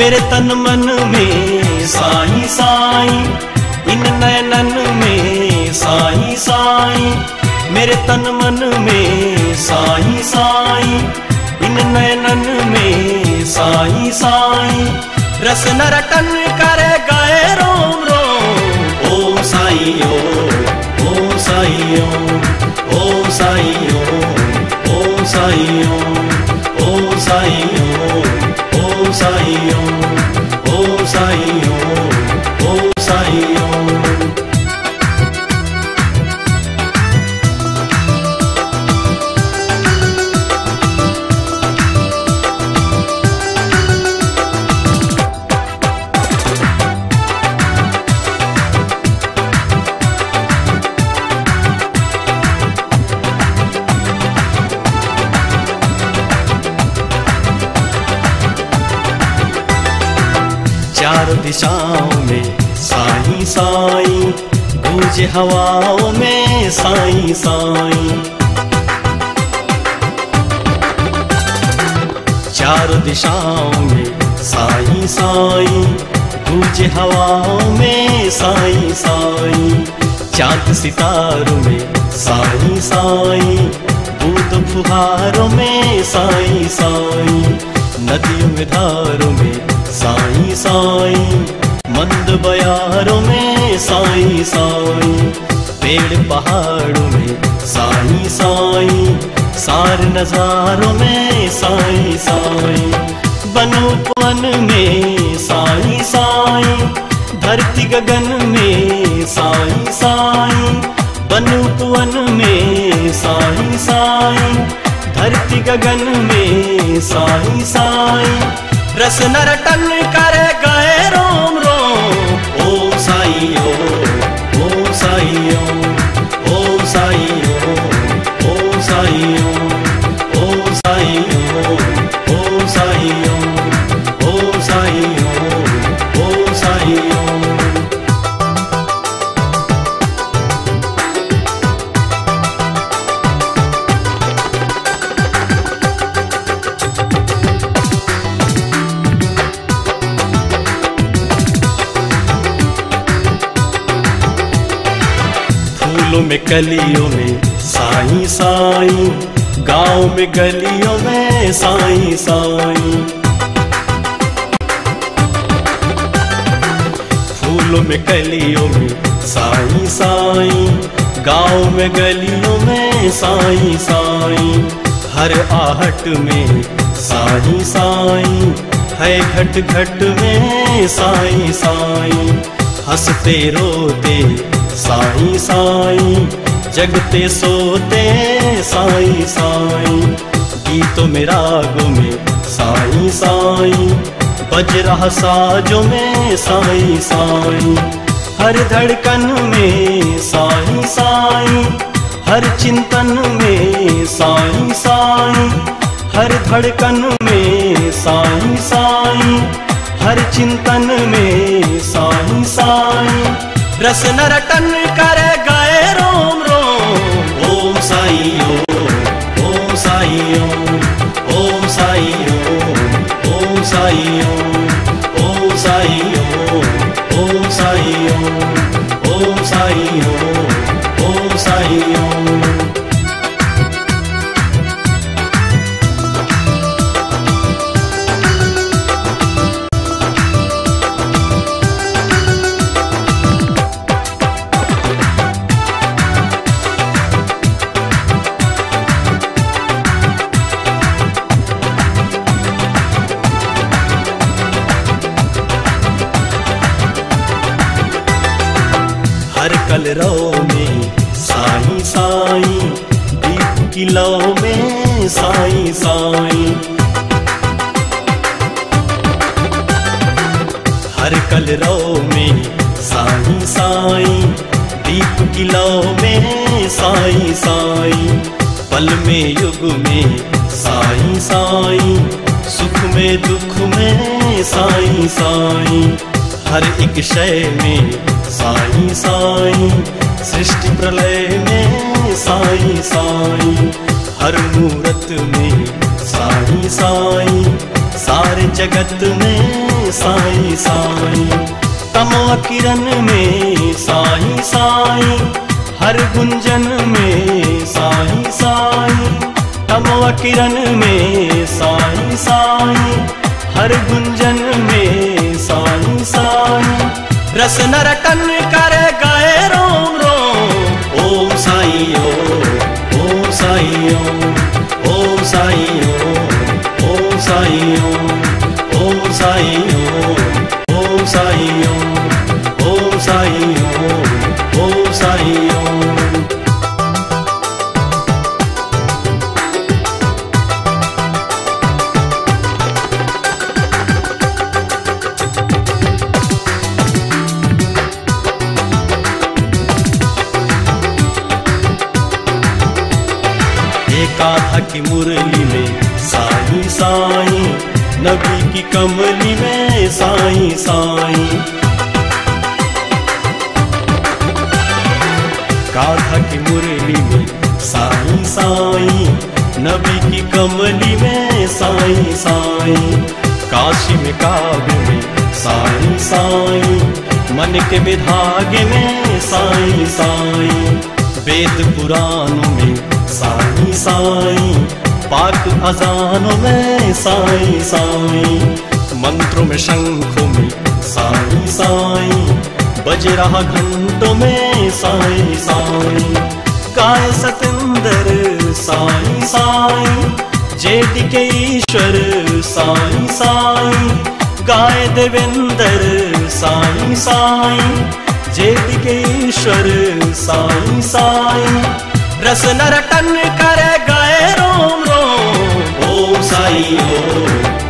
मेरे तन मन में साई साई, इन नयनन में साई साई, मेरे तन मन में साई साई, इन नयनन में साई साई। रस नरटन करे गए रोम रोम, ओ साई ओ ओ साई ओ ओ साई ओ ओ साई ओ चार दिशाओं में, साई साई, गूंजे हवाओं में, साई साई। चार दिशाओं में, साई साई, गूंजे हवाओं में, साई साई। चाँद सितारों में, साई साई बूंद फुहारों में, साई साई। नदियों में धारों में साई साई, मंद बयारों में साई साई, पेड़ पहाड़ों में साई साई, सार नजारों में साई साई बनोपवन में साई साई, धरती गगन में साई साई बनोपवन में साई साई, धरती गगन में साई साई रस नर टन कर गए रोम रोम। फूलों में कलियों में, साई साई। गाँव में गलियों में, साई साई। फूलों में कलियों में, साई साई। गाँव में गलियों में, साई साई। हर आहट में, साई साई। है घट घट में, साई साई। हँसते रोते साई साई, जगते सोते साई साई। गीतों में रागों में साई साई, बज रहा साजों में साई साई। हर धड़कन में साई साई, हर चिंतन में साई साई। हर धड़कन में साई साई, हर चिंतन में साई साई। रस नरटन करे गए रोम रोम। ओम साई ओम ओम साई ओम साई ओम ओम साई ओम ओम साई ओम साई ओम ओम साई ओम दीप में साई साई। हर कलरव में साई साई। दीप की लव में साई साई। पल में, युग में साई साई। सुख में, दुख में साई साई। हर एक शय में साई साई। सृष्टि प्रलय में साई साई, हर मूरत में साई साई, सारे जगत में साई साई तमवा किरण में साई साई, हर गुंजन में साई साई तमवा किरण में साई साई, हर गुंजन में साई साई। रस नरटन कर गए एकाधा की मुरली में साई साई, नबी की कमली में साई साई। काधा की मुरली में साई साई, नबी की कमली में साई साई। काशी में काव्य में साई साई, मन के विधागे में साई साई। वेद पुराणों में साई साई पाक अजानों में साई साई, मंत्रों में शंखों में साई साई, बज रहा घंटों में साई साई, गाय सतेंद्र साई साई, जेठ के ईश्वर साई साई, गाय देवेंद्र साई साई, जेठ के ईश्वर साई साई रस नरटन कर गए रोम रोम। ओम साई ओम